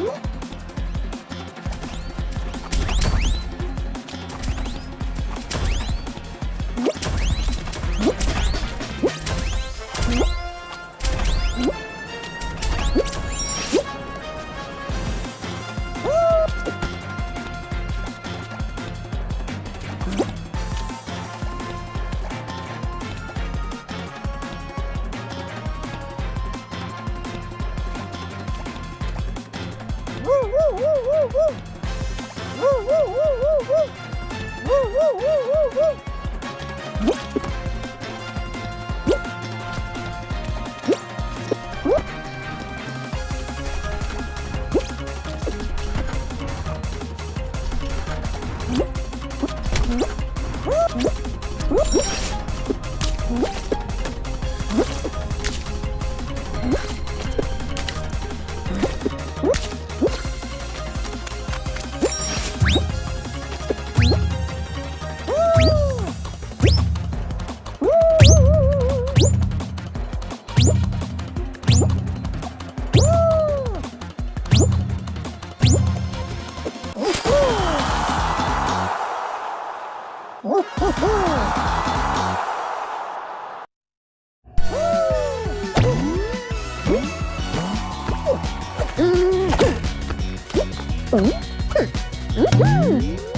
응? Woo! 음. 음. 음.